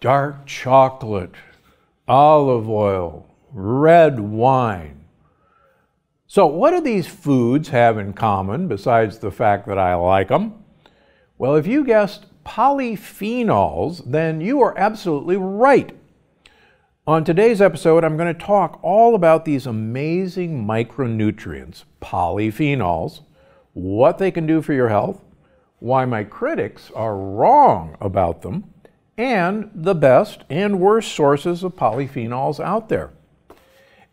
dark chocolate, olive oil, red wine. So, what do these foods have in common besides the fact that I like them? Well, if you guessed polyphenols, then you are absolutely right. On today's episode, I'm going to talk all about these amazing micronutrients, polyphenols, what they can do for your health, why my critics are wrong about them, and the best and worst sources of polyphenols out there.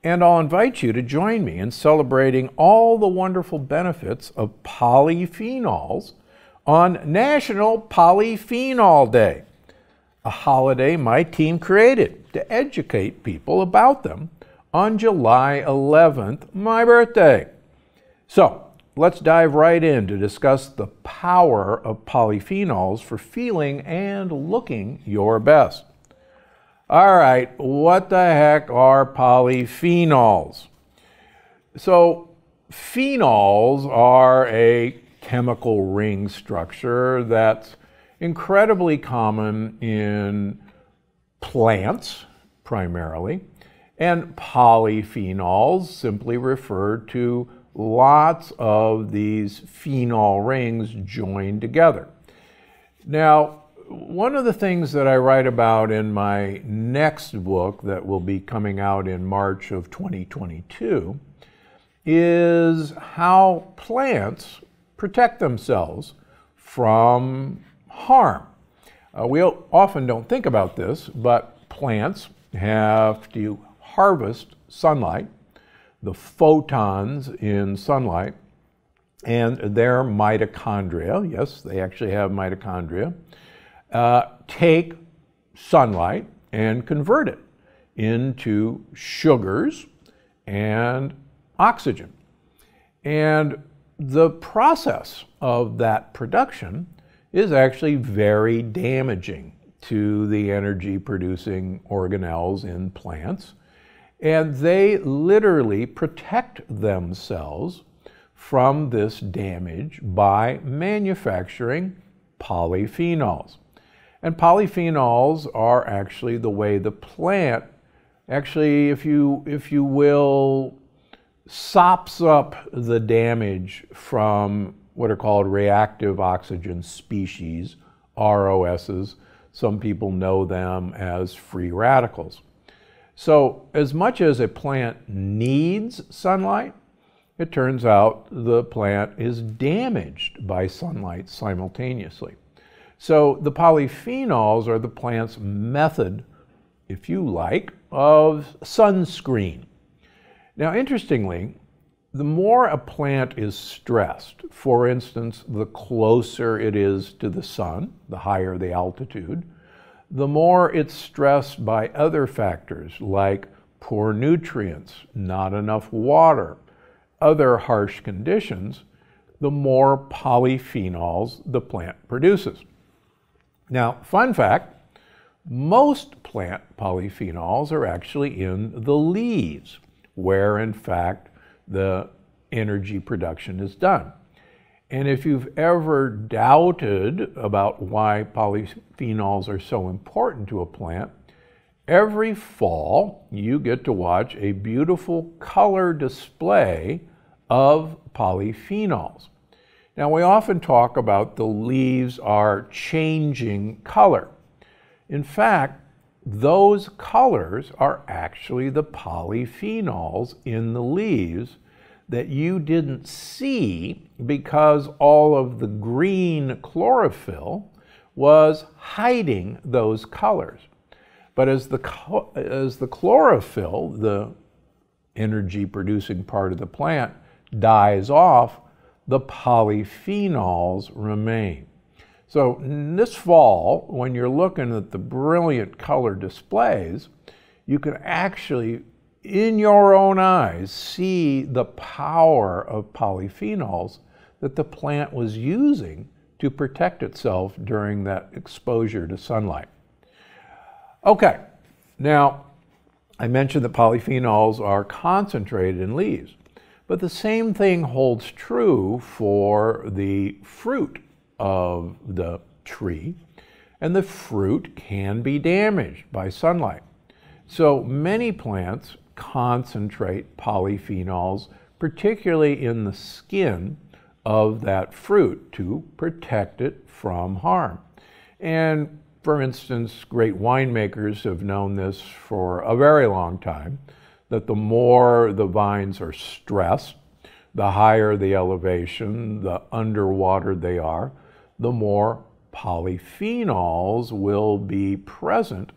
And I'll invite you to join me in celebrating all the wonderful benefits of polyphenols on National Polyphenol Day, a holiday my team created to educate people about them on July 11th, my birthday. So, Let's dive right in to discuss the power of polyphenols for feeling and looking your best. All right, what the heck are polyphenols? So, phenols are a chemical ring structure that's incredibly common in plants primarily, and polyphenols simply refer to lots of these phenol rings joined together. Now, one of the things that I write about in my next book that will be coming out in March of 2022 is how plants protect themselves from harm. Uh, we often don't think about this, but plants have to harvest sunlight the photons in sunlight and their mitochondria, yes, they actually have mitochondria, uh, take sunlight and convert it into sugars and oxygen. And the process of that production is actually very damaging to the energy producing organelles in plants and they literally protect themselves from this damage by manufacturing polyphenols. And polyphenols are actually the way the plant actually, if you, if you will, sops up the damage from what are called reactive oxygen species, ROSs. Some people know them as free radicals. So, as much as a plant needs sunlight, it turns out the plant is damaged by sunlight simultaneously. So, the polyphenols are the plant's method, if you like, of sunscreen. Now, interestingly, the more a plant is stressed, for instance, the closer it is to the sun, the higher the altitude, the more it's stressed by other factors like poor nutrients, not enough water, other harsh conditions, the more polyphenols the plant produces. Now, fun fact most plant polyphenols are actually in the leaves, where in fact the energy production is done. And if you've ever doubted about why polyphenols are so important to a plant, every fall you get to watch a beautiful color display of polyphenols. Now, we often talk about the leaves are changing color. In fact, those colors are actually the polyphenols in the leaves that you didn't see because all of the green chlorophyll was hiding those colors. But as the, as the chlorophyll, the energy producing part of the plant, dies off, the polyphenols remain. So this fall, when you're looking at the brilliant color displays, you can actually in your own eyes see the power of polyphenols that the plant was using to protect itself during that exposure to sunlight. Okay, now I mentioned that polyphenols are concentrated in leaves, but the same thing holds true for the fruit of the tree. and the fruit can be damaged by sunlight. So many plants concentrate polyphenols, particularly in the skin of that fruit to protect it from harm. And for instance, great winemakers have known this for a very long time, that the more the vines are stressed, the higher the elevation, the underwater they are, the more polyphenols will be present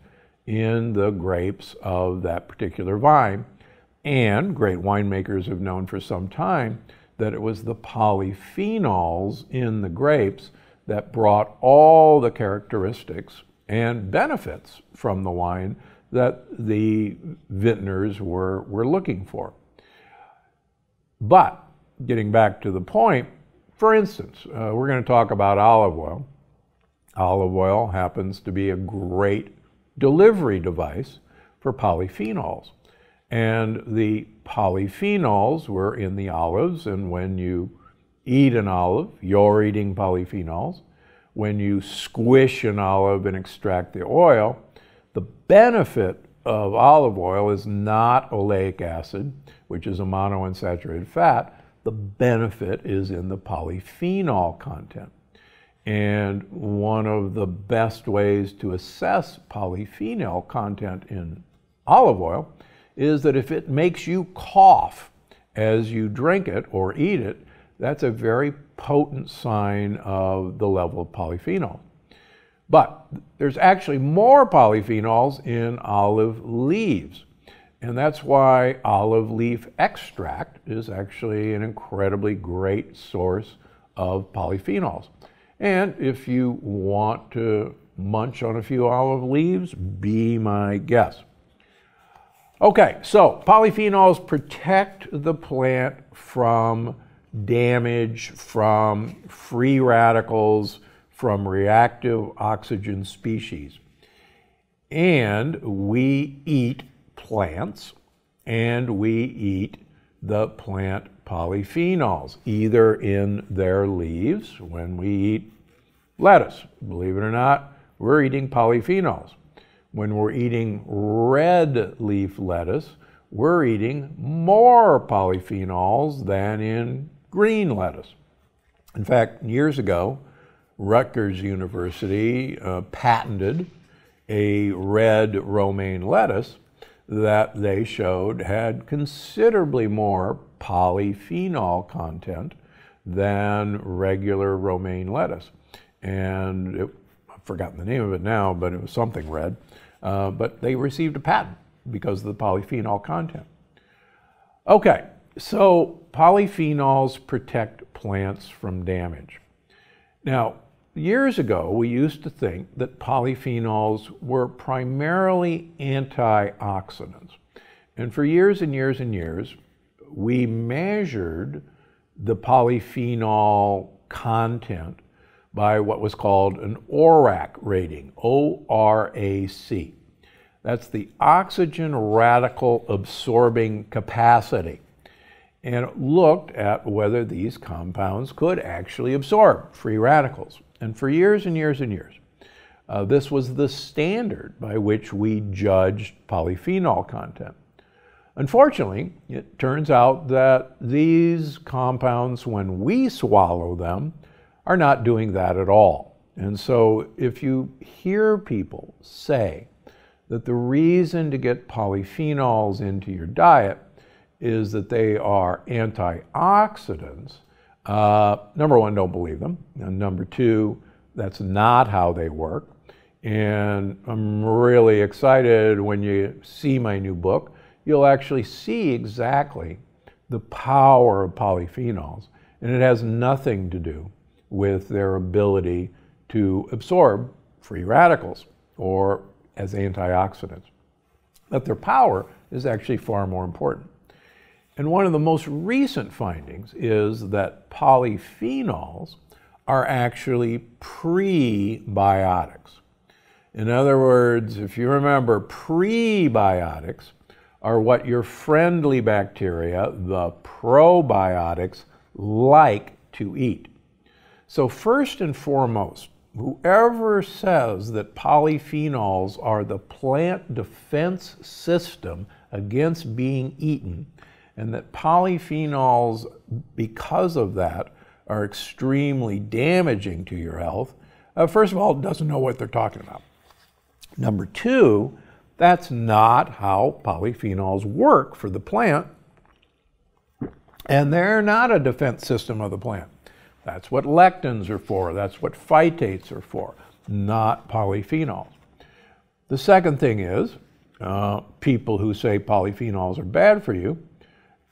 in the grapes of that particular vine. And great winemakers have known for some time that it was the polyphenols in the grapes that brought all the characteristics and benefits from the wine that the vintners were, were looking for. But getting back to the point, for instance, uh, we're going to talk about olive oil. Olive oil happens to be a great delivery device for polyphenols. And the polyphenols were in the olives, and when you eat an olive, you're eating polyphenols. When you squish an olive and extract the oil, the benefit of olive oil is not oleic acid, which is a monounsaturated fat. The benefit is in the polyphenol content. And one of the best ways to assess polyphenol content in olive oil is that if it makes you cough as you drink it or eat it, that's a very potent sign of the level of polyphenol. But there's actually more polyphenols in olive leaves. And that's why olive leaf extract is actually an incredibly great source of polyphenols. And if you want to munch on a few olive leaves, be my guest. Okay, so polyphenols protect the plant from damage from free radicals from reactive oxygen species. And we eat plants and we eat the plant polyphenols, either in their leaves when we eat lettuce. Believe it or not, we're eating polyphenols. When we're eating red leaf lettuce, we're eating more polyphenols than in green lettuce. In fact, years ago, Rutgers University uh, patented a red romaine lettuce that they showed had considerably more polyphenol content than regular romaine lettuce. And it, I've forgotten the name of it now, but it was something red. Uh, but they received a patent because of the polyphenol content. Okay, so polyphenols protect plants from damage. Now, years ago, we used to think that polyphenols were primarily antioxidants. And for years and years and years, we measured the polyphenol content by what was called an ORAC rating, O R A C. That's the oxygen radical absorbing capacity and looked at whether these compounds could actually absorb free radicals. And for years and years and years, uh, this was the standard by which we judged polyphenol content. Unfortunately, it turns out that these compounds, when we swallow them, are not doing that at all. And so if you hear people say that the reason to get polyphenols into your diet is that they are antioxidants, uh, number one, don't believe them. And number two, that's not how they work. And I'm really excited when you see my new book. You'll actually see exactly the power of polyphenols. And it has nothing to do with their ability to absorb free radicals or as antioxidants. But their power is actually far more important. And one of the most recent findings is that polyphenols are actually prebiotics. In other words, if you remember, prebiotics are what your friendly bacteria, the probiotics, like to eat. So, first and foremost, whoever says that polyphenols are the plant defense system against being eaten, and that polyphenols, because of that, are extremely damaging to your health, uh, first of all, doesn't know what they're talking about. Number two, that's not how polyphenols work for the plant, and they're not a defense system of the plant. That's what lectins are for, that's what phytates are for, not polyphenols. The second thing is, uh, people who say polyphenols are bad for you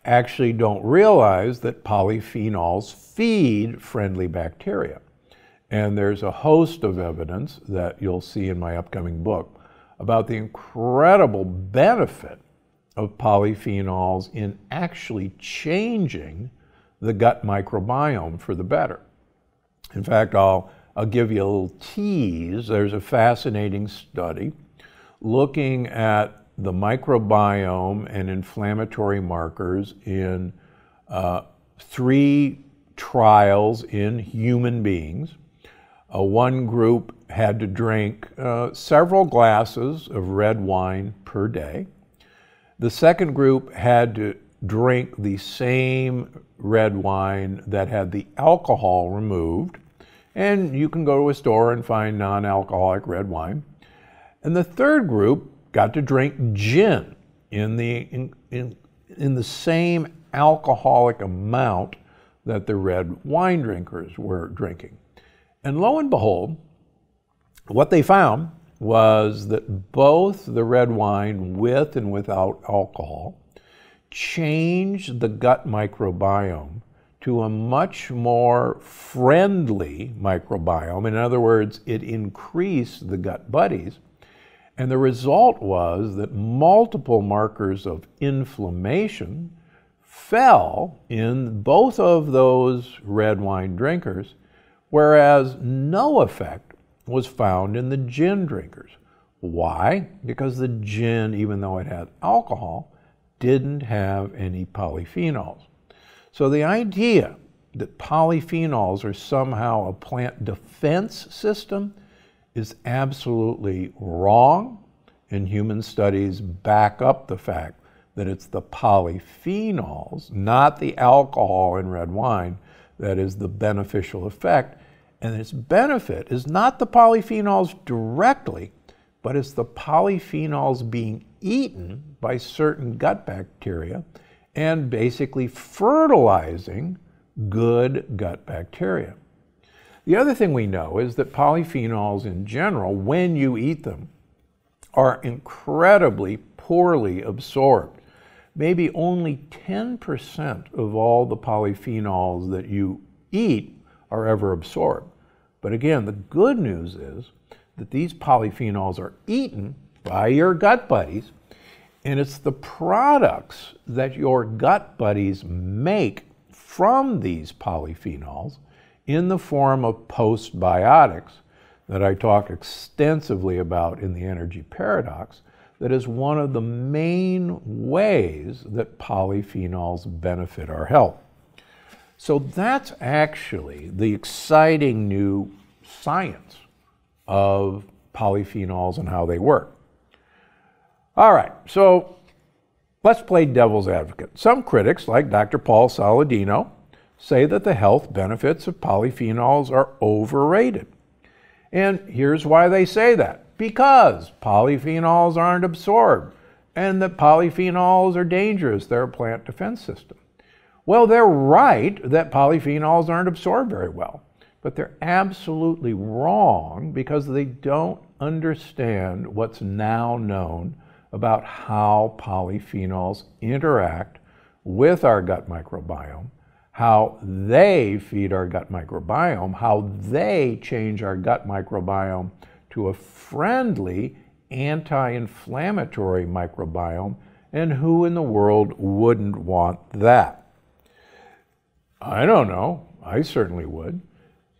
actually don't realize that polyphenols feed friendly bacteria. And there's a host of evidence that you'll see in my upcoming book about the incredible benefit of polyphenols in actually changing the gut microbiome for the better. In fact, I'll, I'll give you a little tease. There's a fascinating study looking at the microbiome and inflammatory markers in uh, three trials in human beings. Uh, one group had to drink uh, several glasses of red wine per day. The second group had to drink the same red wine that had the alcohol removed. And you can go to a store and find non alcoholic red wine. And the third group got to drink gin in the, in, in, in the same alcoholic amount that the red wine drinkers were drinking. And lo and behold, what they found was that both the red wine with and without alcohol changed the gut microbiome to a much more friendly microbiome. In other words, it increased the gut buddies and the result was that multiple markers of inflammation fell in both of those red wine drinkers, whereas no effect was found in the gin drinkers. Why? Because the gin, even though it had alcohol, didn't have any polyphenols. So the idea that polyphenols are somehow a plant defense system is absolutely wrong, and human studies back up the fact that it's the polyphenols, not the alcohol in red wine, that is the beneficial effect. And its benefit is not the polyphenols directly, but it's the polyphenols being eaten by certain gut bacteria and basically fertilizing good gut bacteria. The other thing we know is that polyphenols in general, when you eat them, are incredibly poorly absorbed. Maybe only 10% of all the polyphenols that you eat are ever absorbed. But again, the good news is that these polyphenols are eaten by your gut buddies, and it's the products that your gut buddies make from these polyphenols in the form of postbiotics that I talk extensively about in the energy paradox that is one of the main ways that polyphenols benefit our health. So that's actually the exciting new science of polyphenols and how they work. All right, so let's play devil's advocate. Some critics, like Dr. Paul Saladino, say that the health benefits of polyphenols are overrated. And here's why they say that because polyphenols aren't absorbed and that polyphenols are dangerous, they're a plant defense system. Well, they're right that polyphenols aren't absorbed very well, but they're absolutely wrong because they don't understand what's now known about how polyphenols interact with our gut microbiome how they feed our gut microbiome, how they change our gut microbiome to a friendly anti inflammatory microbiome, and who in the world wouldn't want that? I don't know. I certainly would.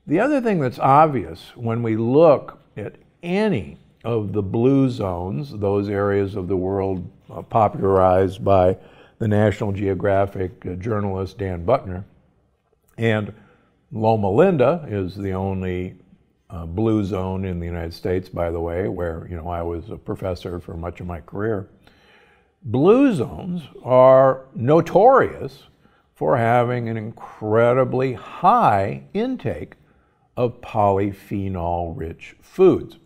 The other thing that's obvious when we look at any of the blue zones, those areas of the world uh, popularized by the National Geographic uh, journalist Dan Buettner. And Loma Linda is the only uh, blue zone in the United States, by the way, where you know I was a professor for much of my career. Blue zones are notorious for having an incredibly high intake of polyphenol rich foods.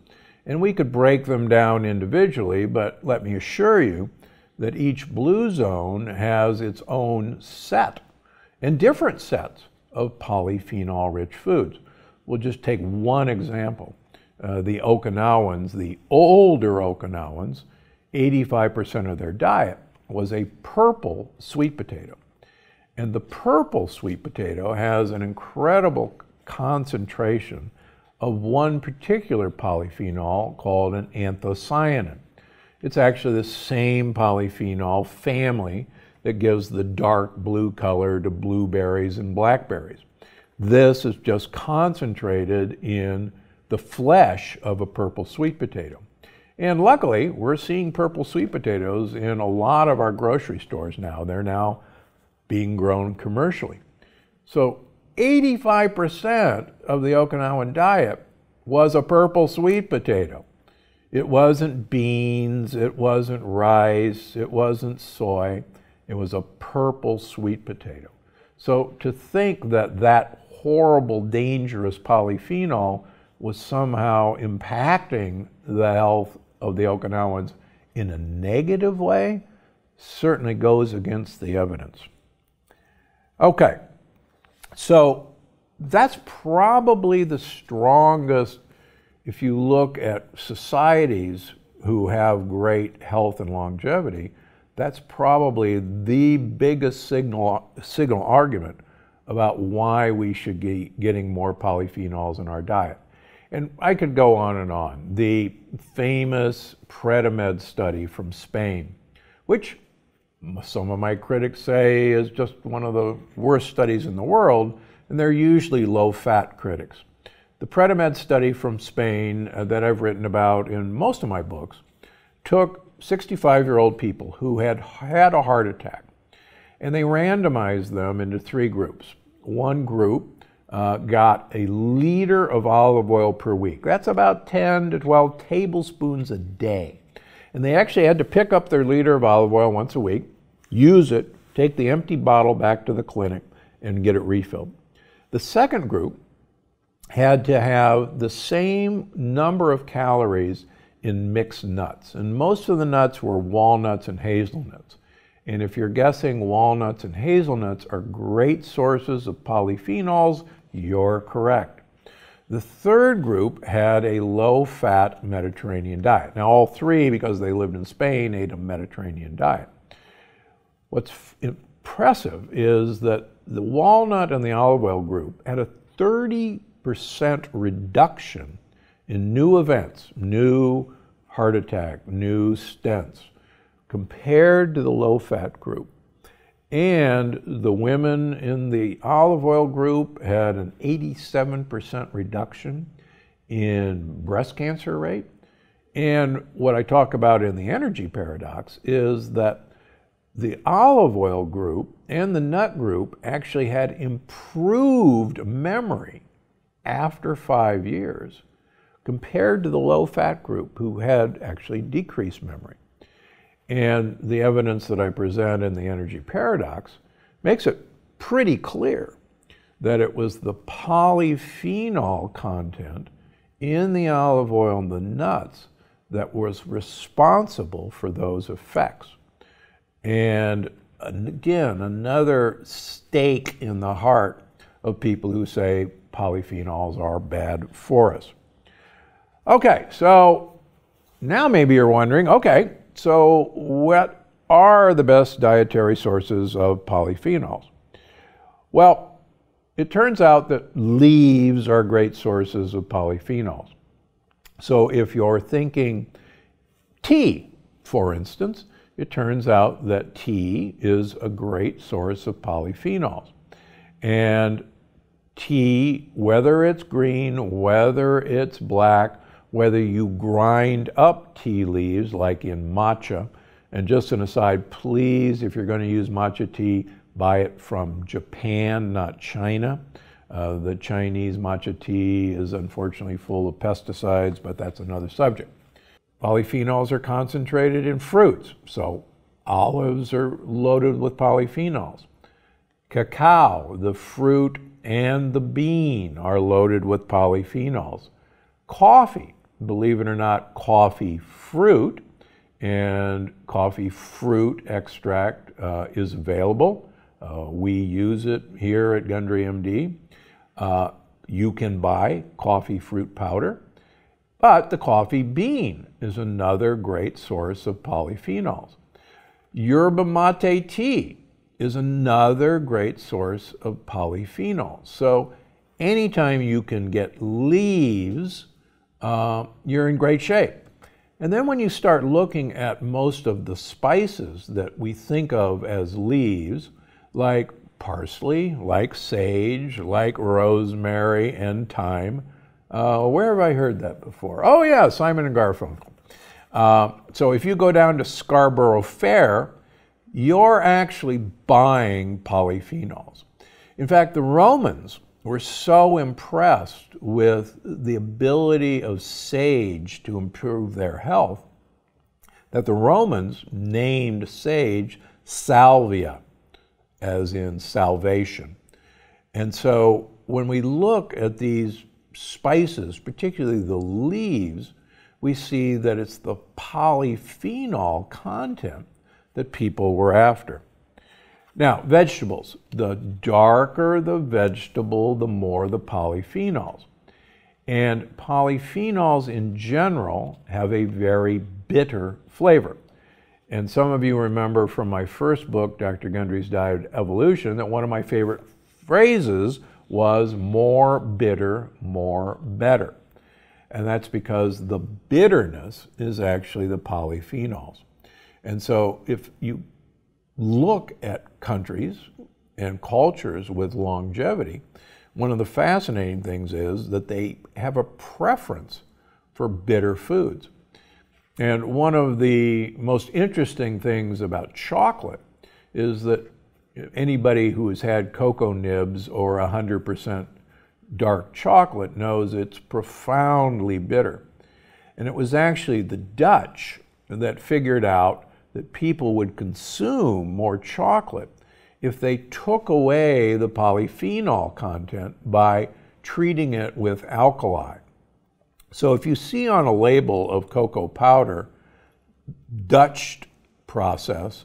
And we could break them down individually, but let me assure you that each blue zone has its own set and different sets of polyphenol rich foods. We'll just take one example. Uh, the Okinawans, the older Okinawans, 85% of their diet was a purple sweet potato. And the purple sweet potato has an incredible concentration of one particular polyphenol called an anthocyanin. It's actually the same polyphenol family that gives the dark blue color to blueberries and blackberries. This is just concentrated in the flesh of a purple sweet potato. And luckily, we're seeing purple sweet potatoes in a lot of our grocery stores now. They're now being grown commercially. So 85% of the Okinawan diet was a purple sweet potato. It wasn't beans, it wasn't rice, it wasn't soy. It was a purple sweet potato. So to think that that horrible, dangerous polyphenol was somehow impacting the health of the Okinawans in a negative way certainly goes against the evidence. Okay, so that's probably the strongest, if you look at societies who have great health and longevity, that's probably the biggest signal, signal argument about why we should be getting more polyphenols in our diet. And I could go on and on. The famous Predimed study from Spain, which some of my critics say is just one of the worst studies in the world, and they're usually low fat critics. The Predimed study from Spain uh, that I've written about in most of my books took 65 year old people who had had a heart attack and they randomized them into three groups. One group uh, got a liter of olive oil per week. That's about 10 to 12 tablespoons a day. And they actually had to pick up their liter of olive oil once a week use it, take the empty bottle back to the clinic, and get it refilled. The second group had to have the same number of calories in mixed nuts, and most of the nuts were walnuts and hazelnuts. And if you're guessing walnuts and hazelnuts are great sources of polyphenols, you're correct. The third group had a low fat Mediterranean diet. Now, all three, because they lived in Spain, ate a Mediterranean diet. What's impressive is that the walnut and the olive oil group had a 30% reduction in new events, new heart attack, new stents, compared to the low fat group. And the women in the olive oil group had an 87% reduction in breast cancer rate. And what I talk about in the energy paradox is that the olive oil group and the nut group actually had improved memory after five years compared to the low fat group who had actually decreased memory. And the evidence that I present in the energy paradox makes it pretty clear that it was the polyphenol content in the olive oil and the nuts that was responsible for those effects. And again, another stake in the heart of people who say polyphenols are bad for us. Okay, so now maybe you're wondering okay, so what are the best dietary sources of polyphenols? Well, it turns out that leaves are great sources of polyphenols. So if you're thinking tea, for instance, it turns out that tea is a great source of polyphenols. And tea, whether it's green, whether it's black, whether you grind up tea leaves like in matcha, and just an aside, please, if you're going to use matcha tea, buy it from Japan, not China. Uh, the Chinese matcha tea is unfortunately full of pesticides, but that's another subject. Polyphenols are concentrated in fruits, so olives are loaded with polyphenols. Cacao, the fruit and the bean, are loaded with polyphenols. Coffee, believe it or not, coffee fruit and coffee fruit extract uh, is available. Uh, we use it here at Gundry MD. Uh, you can buy coffee fruit powder, but the coffee bean is another great source of polyphenols. Yerba mate tea is another great source of polyphenols. So anytime you can get leaves, uh, you're in great shape. And then when you start looking at most of the spices that we think of as leaves, like parsley, like sage, like rosemary and thyme, uh, where have I heard that before? Oh, yeah, Simon and Garfunkel. Uh, so if you go down to Scarborough Fair, you're actually buying polyphenols. In fact, the Romans were so impressed with the ability of sage to improve their health that the Romans named sage salvia, as in salvation. And so when we look at these spices, particularly the leaves, we see that it's the polyphenol content that people were after. Now, vegetables. The darker the vegetable, the more the polyphenols. And polyphenols in general have a very bitter flavor. And some of you remember from my first book, Dr. Gundry's Diet Evolution, that one of my favorite phrases was more bitter, more better. And that's because the bitterness is actually the polyphenols. And so if you look at countries and cultures with longevity, one of the fascinating things is that they have a preference for bitter foods. And one of the most interesting things about chocolate is that anybody who has had cocoa nibs or 100% dark chocolate knows it's profoundly bitter. And it was actually the Dutch that figured out that people would consume more chocolate if they took away the polyphenol content by treating it with alkali. So if you see on a label of cocoa powder, Dutch process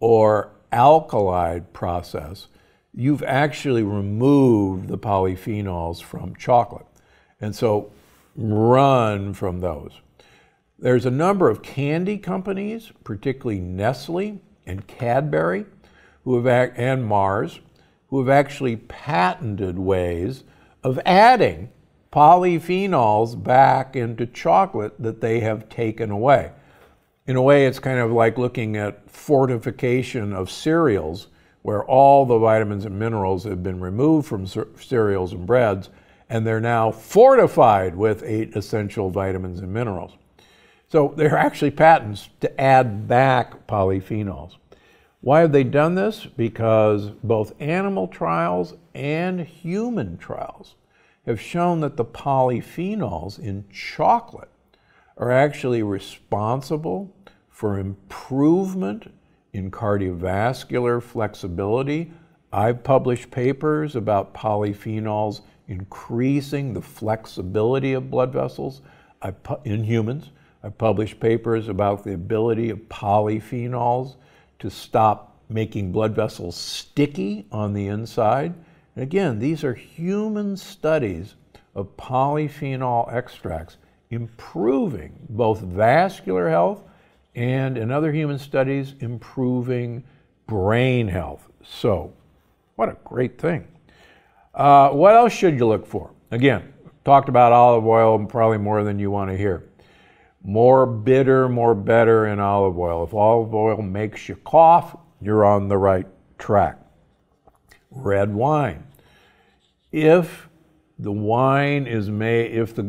or alkali process, you've actually removed the polyphenols from chocolate. And so run from those. There's a number of candy companies, particularly Nestle and Cadbury, who have and Mars, who have actually patented ways of adding polyphenols back into chocolate that they have taken away. In a way, it's kind of like looking at fortification of cereals, where all the vitamins and minerals have been removed from cereals and breads, and they're now fortified with eight essential vitamins and minerals. So there are actually patents to add back polyphenols. Why have they done this? Because both animal trials and human trials have shown that the polyphenols in chocolate are actually responsible for improvement in cardiovascular flexibility. I've published papers about polyphenols increasing the flexibility of blood vessels in humans. I've published papers about the ability of polyphenols to stop making blood vessels sticky on the inside. And again, these are human studies of polyphenol extracts improving both vascular health and in other human studies, improving brain health. So, what a great thing. Uh, what else should you look for? Again, talked about olive oil probably more than you want to hear. More bitter, more better in olive oil. If olive oil makes you cough, you're on the right track. Red wine. If the wine is made, if the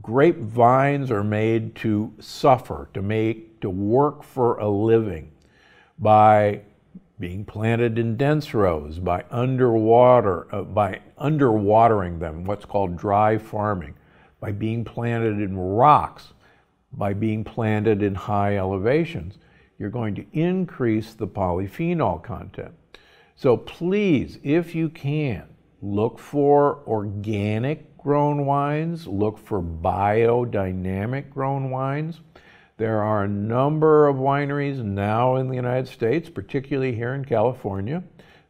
grapevines are made to suffer, to make, to work for a living by being planted in dense rows by underwater, uh, by underwatering them, what's called dry farming, by being planted in rocks, by being planted in high elevations, you're going to increase the polyphenol content. So please, if you can, look for organic grown wines, look for biodynamic grown wines. There are a number of wineries now in the United States, particularly here in California,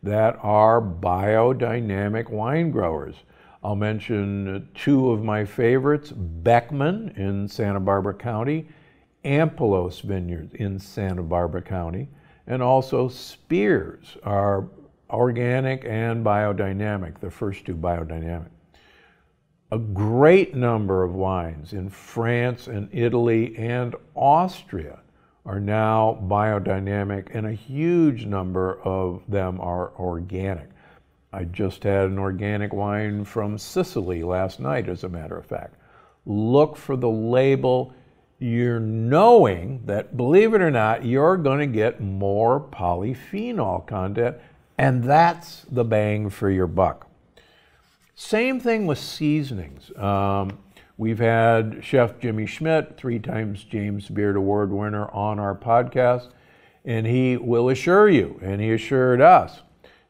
that are biodynamic wine growers. I'll mention two of my favorites Beckmen in Santa Barbara County, Ampelos Vineyards in Santa Barbara County, and also Spears, are organic and biodynamic, the first two biodynamic. A great number of wines in France and Italy and Austria are now biodynamic, and a huge number of them are organic. I just had an organic wine from Sicily last night, as a matter of fact. Look for the label. You're knowing that, believe it or not, you're going to get more polyphenol content and that's the bang for your buck. Same thing with seasonings. Um, we've had Chef Jimmy Schmidt, three times James Beard Award winner, on our podcast, and he will assure you, and he assured us,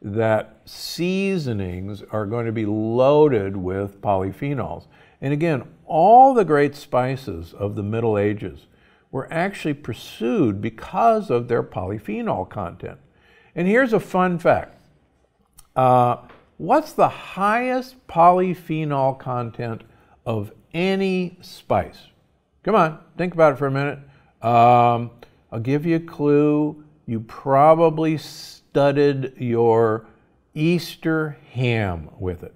that seasonings are going to be loaded with polyphenols. And again, all the great spices of the Middle Ages were actually pursued because of their polyphenol content. And here's a fun fact. Uh, what's the highest polyphenol content of any spice? Come on, think about it for a minute. Um, I'll give you a clue. You probably studded your Easter ham with it.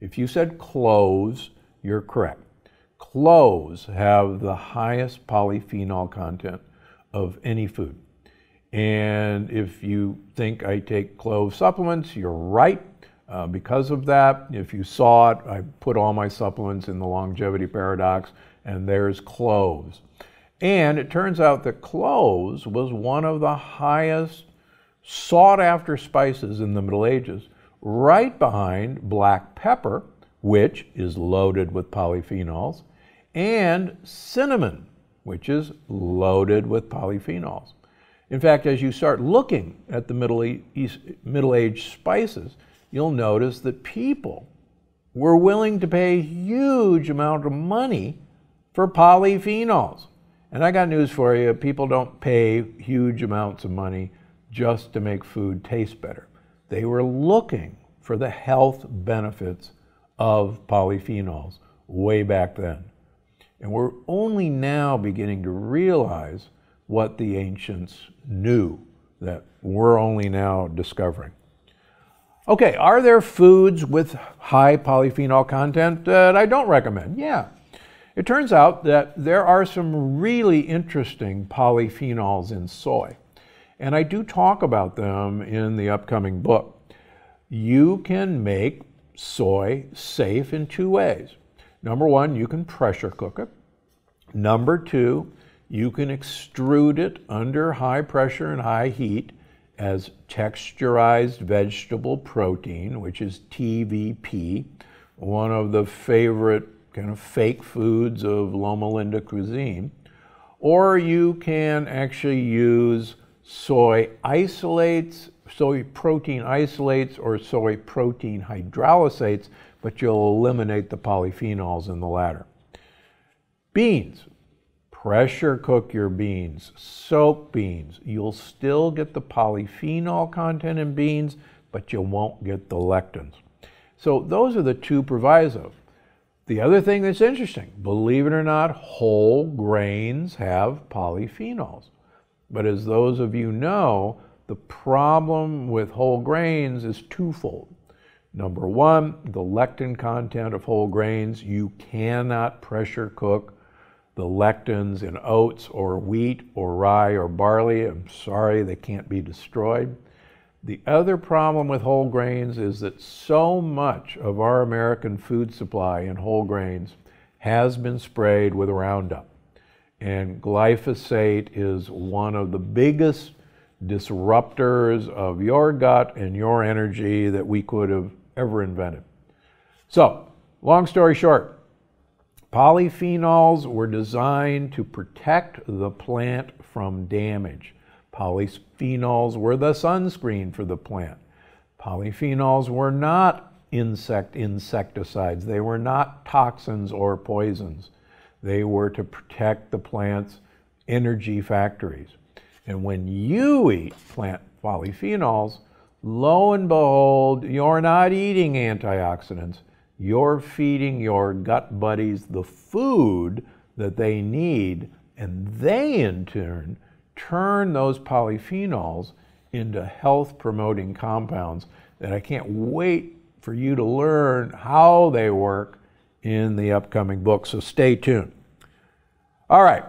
If you said cloves, you're correct. Cloves have the highest polyphenol content of any food. And if you think I take clove supplements, you're right. Uh, because of that, if you saw it, I put all my supplements in the longevity paradox, and there's cloves. And it turns out that cloves was one of the highest sought after spices in the Middle Ages, right behind black pepper, which is loaded with polyphenols, and cinnamon, which is loaded with polyphenols. In fact, as you start looking at the Middle, East, Middle Age spices, you'll notice that people were willing to pay a huge amount of money for polyphenols. And I got news for you people don't pay huge amounts of money just to make food taste better. They were looking for the health benefits of polyphenols way back then. And we're only now beginning to realize what the ancients knew that we're only now discovering. Okay, are there foods with high polyphenol content that I don't recommend? Yeah. It turns out that there are some really interesting polyphenols in soy, and I do talk about them in the upcoming book. You can make soy safe in two ways. Number one, you can pressure cook it. Number two, you can extrude it under high pressure and high heat as texturized vegetable protein, which is TVP, one of the favorite kind of fake foods of Loma Linda cuisine. Or you can actually use soy isolates, soy protein isolates, or soy protein hydrolysates, but you'll eliminate the polyphenols in the latter. Beans, Pressure cook your beans, soak beans. You'll still get the polyphenol content in beans, but you won't get the lectins. So those are the two provisos. The other thing that's interesting, believe it or not, whole grains have polyphenols. But as those of you know, the problem with whole grains is twofold. Number one, the lectin content of whole grains, you cannot pressure cook the lectins in oats or wheat or rye or barley. I'm sorry, they can't be destroyed. The other problem with whole grains is that so much of our American food supply in whole grains has been sprayed with Roundup. And glyphosate is one of the biggest disruptors of your gut and your energy that we could have ever invented. So, long story short, polyphenols were designed to protect the plant from damage. Polyphenols were the sunscreen for the plant. Polyphenols were not insect insecticides. They were not toxins or poisons. They were to protect the plant's energy factories. And when you eat plant polyphenols, lo and behold, you're not eating antioxidants. You're feeding your gut buddies the food that they need, and they in turn turn those polyphenols into health promoting compounds that I can't wait for you to learn how they work in the upcoming book. So stay tuned. All right,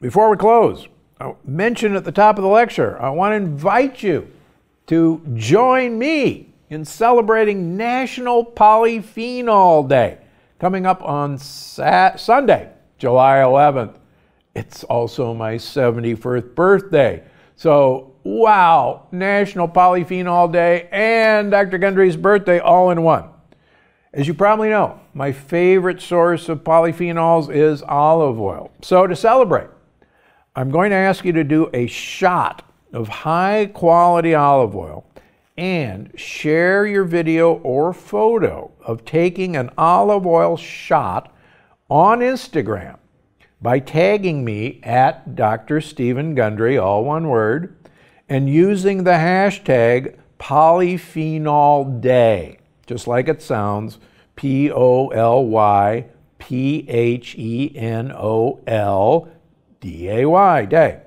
before we close, I mentioned at the top of the lecture, I want to invite you to join me in celebrating National Polyphenol Day coming up on Sat- Sunday, July 11th. It's also my 71st birthday. So, wow, National Polyphenol Day and Dr. Gundry's birthday all in one. As you probably know, my favorite source of polyphenols is olive oil. So, to celebrate, I'm going to ask you to do a shot of high quality olive oil and share your video or photo of taking an olive oil shot on Instagram by tagging me at Dr. Stephen Gundry, all one word, and using the hashtag polyphenol day, just like it sounds P O L Y P H E N O L D A Y, day.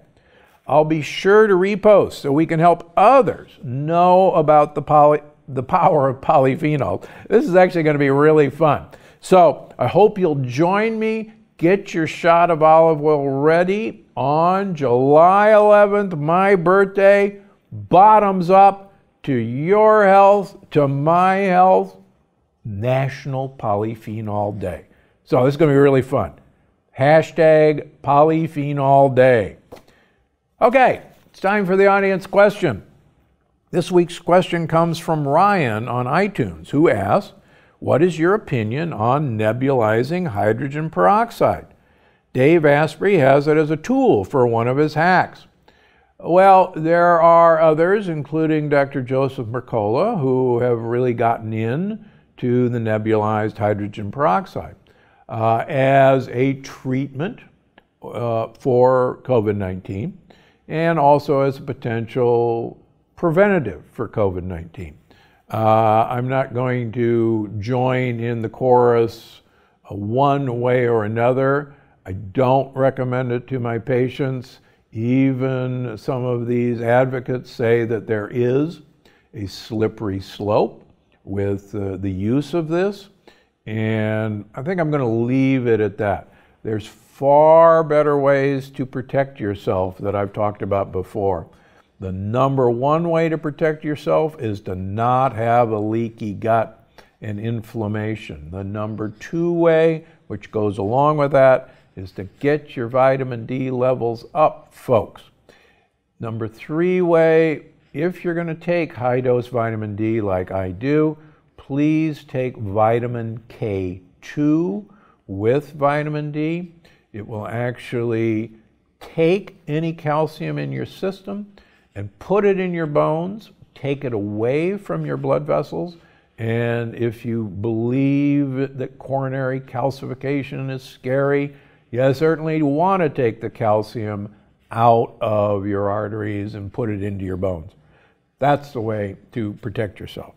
I'll be sure to repost so we can help others know about the, poly, the power of polyphenol. This is actually going to be really fun. So I hope you'll join me. Get your shot of olive oil ready on July 11th, my birthday. Bottoms up to your health, to my health. National Polyphenol Day. So this is going to be really fun. Hashtag polyphenol day. Okay, it's time for the audience question. This week's question comes from Ryan on iTunes, who asks, What is your opinion on nebulizing hydrogen peroxide? Dave Asprey has it as a tool for one of his hacks. Well, there are others, including Dr. Joseph Mercola, who have really gotten in to the nebulized hydrogen peroxide uh, as a treatment uh, for COVID 19 and also as a potential preventative for COVID 19. Uh, I'm not going to join in the chorus uh, one way or another. I don't recommend it to my patients. Even some of these advocates say that there is a slippery slope with uh, the use of this. And I think I'm going to leave it at that. There's far better ways to protect yourself that I've talked about before. The number one way to protect yourself is to not have a leaky gut and inflammation. The number two way, which goes along with that, is to get your vitamin D levels up, folks. Number three way, if you're going to take high dose vitamin D like I do, please take vitamin K2 with vitamin D. It will actually take any calcium in your system and put it in your bones, take it away from your blood vessels. And if you believe that coronary calcification is scary, you certainly want to take the calcium out of your arteries and put it into your bones. That's the way to protect yourself.